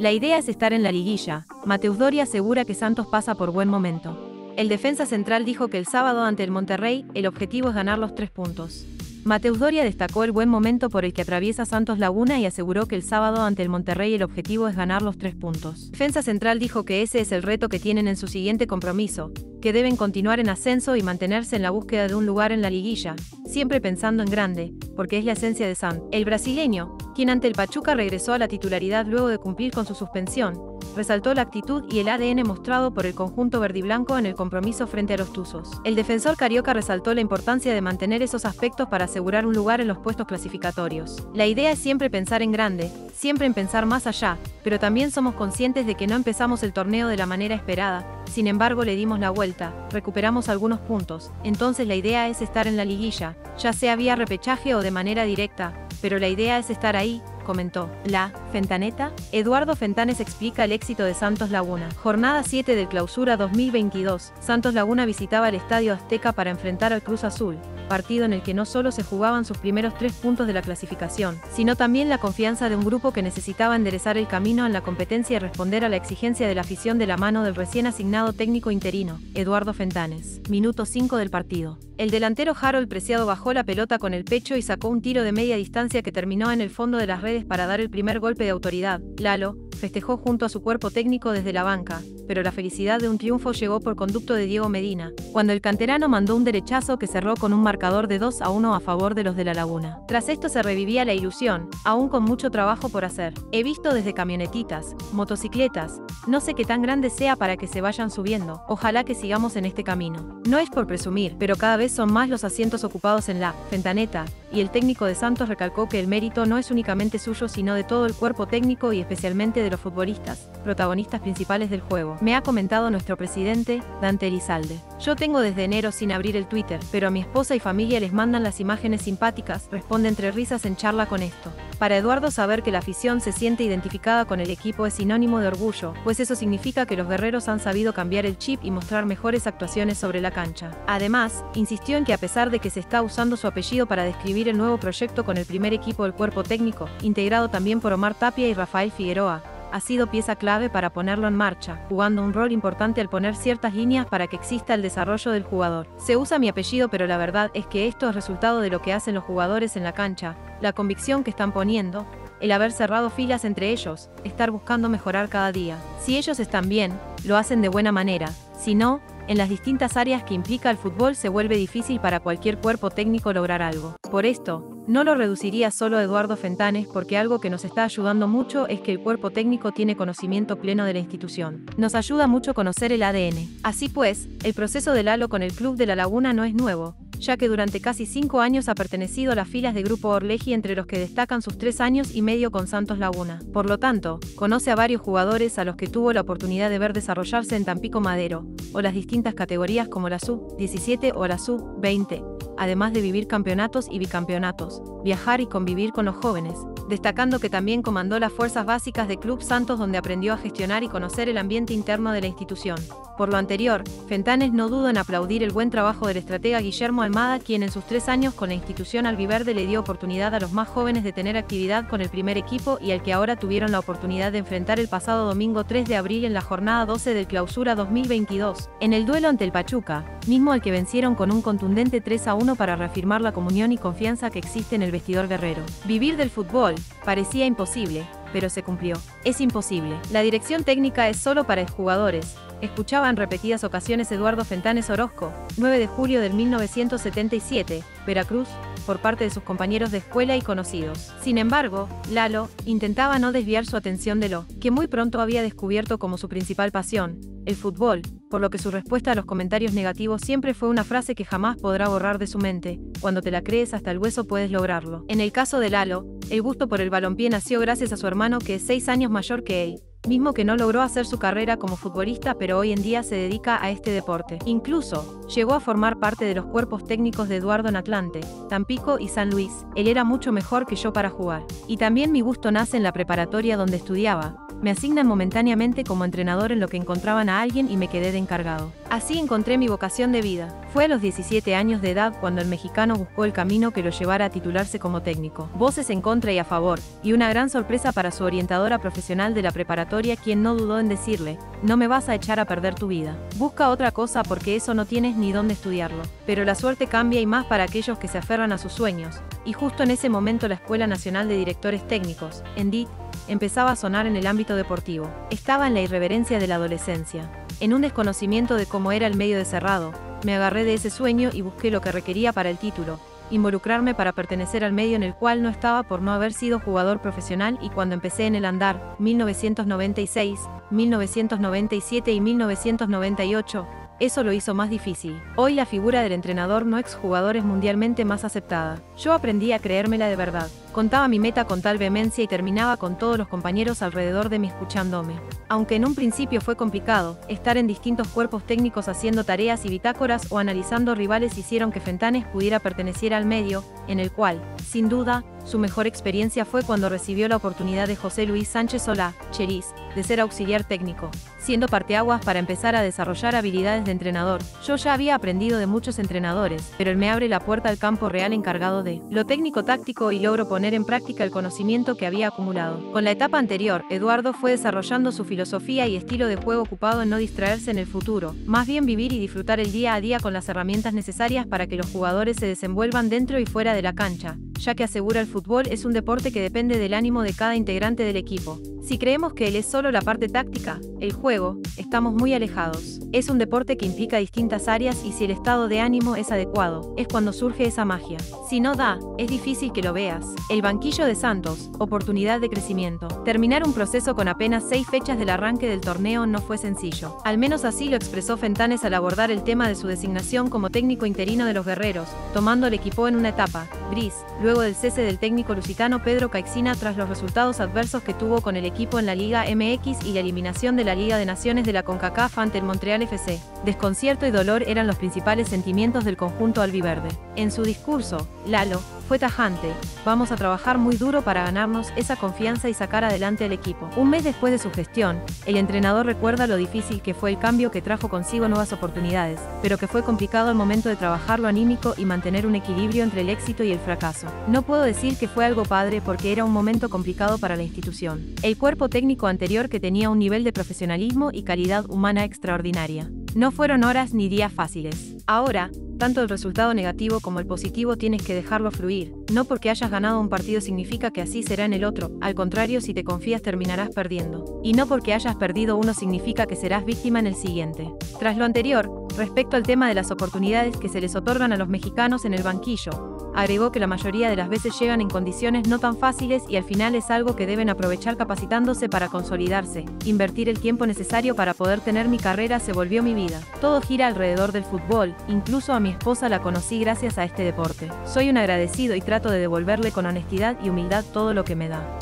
La idea es estar en la liguilla. Mateus Doria asegura que Santos pasa por buen momento. El defensa central dijo que el sábado ante el Monterrey, el objetivo es ganar los tres puntos. Mateus Doria destacó el buen momento por el que atraviesa Santos Laguna y aseguró que el sábado ante el Monterrey el objetivo es ganar los tres puntos. Defensa Central dijo que ese es el reto que tienen en su siguiente compromiso, que deben continuar en ascenso y mantenerse en la búsqueda de un lugar en la liguilla, siempre pensando en grande, porque es la esencia de Santos. El brasileño, quien ante el Pachuca regresó a la titularidad luego de cumplir con su suspensión, resaltó la actitud y el ADN mostrado por el conjunto verdiblanco en el compromiso frente a los Tuzos. El defensor carioca resaltó la importancia de mantener esos aspectos para asegurar un lugar en los puestos clasificatorios. La idea es siempre pensar en grande, siempre en pensar más allá, pero también somos conscientes de que no empezamos el torneo de la manera esperada, sin embargo le dimos la vuelta, recuperamos algunos puntos, entonces la idea es estar en la liguilla, ya sea vía repechaje o de manera directa, pero la idea es estar ahí, comentó. La Fentaneta, Eduardo Fentanes explica el éxito de Santos Laguna. Jornada 7 del Clausura 2022. Santos Laguna visitaba el Estadio Azteca para enfrentar al Cruz Azul, partido en el que no solo se jugaban sus primeros tres puntos de la clasificación, sino también la confianza de un grupo que necesitaba enderezar el camino en la competencia y responder a la exigencia de la afición de la mano del recién asignado técnico interino, Eduardo Fentanes. Minuto 5 del partido. El delantero Harold Preciado bajó la pelota con el pecho y sacó un tiro de media distancia que terminó en el fondo de las redes para dar el primer golpe de autoridad. Lalo, festejó junto a su cuerpo técnico desde la banca, pero la felicidad de un triunfo llegó por conducto de Diego Medina, cuando el canterano mandó un derechazo que cerró con un marcador de 2 a 1 a favor de los de la Laguna. Tras esto se revivía la ilusión, aún con mucho trabajo por hacer. He visto desde camionetitas, motocicletas, no sé qué tan grande sea para que se vayan subiendo, ojalá que sigamos en este camino. No es por presumir, pero cada vez son más los asientos ocupados en la Fentaneta, y el técnico de Santos recalcó que el mérito no es únicamente suyo sino de todo el cuerpo técnico y especialmente de los futbolistas, protagonistas principales del juego. Me ha comentado nuestro presidente, Dante Elizalde. Yo tengo desde enero sin abrir el Twitter, pero a mi esposa y familia les mandan las imágenes simpáticas, responde entre risas en charla con esto. Para Eduardo saber que la afición se siente identificada con el equipo es sinónimo de orgullo, pues eso significa que los guerreros han sabido cambiar el chip y mostrar mejores actuaciones sobre la cancha. Además, insistió en que a pesar de que se está usando su apellido para describir el nuevo proyecto con el primer equipo del cuerpo técnico, integrado también por Omar Tapia y Rafael Figueroa, ha sido pieza clave para ponerlo en marcha, jugando un rol importante al poner ciertas líneas para que exista el desarrollo del jugador. Se usa mi apellido pero la verdad es que esto es resultado de lo que hacen los jugadores en la cancha, la convicción que están poniendo, el haber cerrado filas entre ellos, estar buscando mejorar cada día. Si ellos están bien, lo hacen de buena manera, si no, en las distintas áreas que implica el fútbol se vuelve difícil para cualquier cuerpo técnico lograr algo. Por esto, no lo reduciría solo a Eduardo Fentanes porque algo que nos está ayudando mucho es que el cuerpo técnico tiene conocimiento pleno de la institución. Nos ayuda mucho conocer el ADN. Así pues, el proceso del halo con el Club de la Laguna no es nuevo, ya que durante casi cinco años ha pertenecido a las filas de Grupo Orleji entre los que destacan sus tres años y medio con Santos Laguna. Por lo tanto, conoce a varios jugadores a los que tuvo la oportunidad de ver desarrollarse en Tampico Madero, o las distintas categorías como la Sub-17 o la Sub-20, además de vivir campeonatos y bicampeonatos, viajar y convivir con los jóvenes, destacando que también comandó las fuerzas básicas de Club Santos donde aprendió a gestionar y conocer el ambiente interno de la institución. Por lo anterior, Fentanes no duda en aplaudir el buen trabajo del estratega Guillermo Almada, quien en sus tres años con la institución albiverde le dio oportunidad a los más jóvenes de tener actividad con el primer equipo y al que ahora tuvieron la oportunidad de enfrentar el pasado domingo 3 de abril en la jornada 12 del Clausura 2022, en el duelo ante el Pachuca, mismo al que vencieron con un contundente 3 a 1 para reafirmar la comunión y confianza que existe en el vestidor guerrero. Vivir del fútbol parecía imposible, pero se cumplió. Es imposible. La dirección técnica es solo para jugadores, escuchaba en repetidas ocasiones Eduardo Fentanes Orozco, 9 de julio del 1977, Veracruz, por parte de sus compañeros de escuela y conocidos. Sin embargo, Lalo intentaba no desviar su atención de lo que muy pronto había descubierto como su principal pasión, el fútbol, por lo que su respuesta a los comentarios negativos siempre fue una frase que jamás podrá borrar de su mente, cuando te la crees hasta el hueso puedes lograrlo. En el caso de Lalo, el gusto por el balompié nació gracias a su hermano que es seis años mayor que él mismo que no logró hacer su carrera como futbolista pero hoy en día se dedica a este deporte. Incluso, llegó a formar parte de los cuerpos técnicos de Eduardo en Atlante, Tampico y San Luis. Él era mucho mejor que yo para jugar. Y también mi gusto nace en la preparatoria donde estudiaba, Me asignan momentáneamente como entrenador en lo que encontraban a alguien y me quedé de encargado. Así encontré mi vocación de vida. Fue a los 17 años de edad cuando el mexicano buscó el camino que lo llevara a titularse como técnico. Voces en contra y a favor, y una gran sorpresa para su orientadora profesional de la preparatoria quien no dudó en decirle, no me vas a echar a perder tu vida. Busca otra cosa porque eso no tienes ni dónde estudiarlo. Pero la suerte cambia y más para aquellos que se aferran a sus sueños. Y justo en ese momento la Escuela Nacional de Directores Técnicos, ENDIT, empezaba a sonar en el ámbito deportivo. Estaba en la irreverencia de la adolescencia. En un desconocimiento de cómo era el medio de cerrado, me agarré de ese sueño y busqué lo que requería para el título, involucrarme para pertenecer al medio en el cual no estaba por no haber sido jugador profesional y cuando empecé en el andar, 1996, 1997 y 1998, eso lo hizo más difícil. Hoy la figura del entrenador no exjugador es mundialmente más aceptada. Yo aprendí a creérmela de verdad. Contaba mi meta con tal vehemencia y terminaba con todos los compañeros alrededor de mí escuchándome. Aunque en un principio fue complicado, estar en distintos cuerpos técnicos haciendo tareas y bitácoras o analizando rivales hicieron que Fentanes pudiera pertenecer al medio, en el cual, sin duda, su mejor experiencia fue cuando recibió la oportunidad de José Luis Sánchez Solá, Cheris, de ser auxiliar técnico, siendo parteaguas para empezar a desarrollar habilidades de entrenador. Yo ya había aprendido de muchos entrenadores, pero él me abre la puerta al campo real encargado de lo técnico táctico y logro poner en práctica el conocimiento que había acumulado. Con la etapa anterior, Eduardo fue desarrollando su filosofía y estilo de juego ocupado en no distraerse en el futuro, más bien vivir y disfrutar el día a día con las herramientas necesarias para que los jugadores se desenvuelvan dentro y fuera de la cancha, ya que asegura el fútbol es un deporte que depende del ánimo de cada integrante del equipo. Si creemos que él es solo la parte táctica, el juego, estamos muy alejados. Es un deporte que implica distintas áreas y si el estado de ánimo es adecuado, es cuando surge esa magia. Si no da, es difícil que lo veas. El banquillo de Santos, oportunidad de crecimiento. Terminar un proceso con apenas seis fechas del arranque del torneo no fue sencillo. Al menos así lo expresó Fentanes al abordar el tema de su designación como técnico interino de los guerreros, tomando el equipo en una etapa, gris, luego del cese del técnico lusitano Pedro Caixina tras los resultados adversos que tuvo con el equipo en la Liga MX y la eliminación de la Liga de Naciones de la CONCACAF ante el Montreal FC. Desconcierto y dolor eran los principales sentimientos del conjunto albiverde. En su discurso, Lalo, fue tajante, vamos a trabajar muy duro para ganarnos esa confianza y sacar adelante al equipo. Un mes después de su gestión, el entrenador recuerda lo difícil que fue el cambio que trajo consigo nuevas oportunidades, pero que fue complicado al momento de trabajar lo anímico y mantener un equilibrio entre el éxito y el fracaso. No puedo decir que fue algo padre porque era un momento complicado para la institución. El cuerpo técnico anterior que tenía un nivel de profesionalismo y calidad humana extraordinaria. No fueron horas ni días fáciles. Ahora, tanto el resultado negativo como el positivo tienes que dejarlo fluir. No porque hayas ganado un partido significa que así será en el otro, al contrario si te confías terminarás perdiendo. Y no porque hayas perdido uno significa que serás víctima en el siguiente. Tras lo anterior, respecto al tema de las oportunidades que se les otorgan a los mexicanos en el banquillo, agregó que la mayoría de las veces llegan en condiciones no tan fáciles y al final es algo que deben aprovechar capacitándose para consolidarse. Invertir el tiempo necesario para poder tener mi carrera se volvió mi vida. Todo gira alrededor del fútbol, incluso a mi esposa la conocí gracias a este deporte. Soy un agradecido y trato de devolverle con honestidad y humildad todo lo que me da.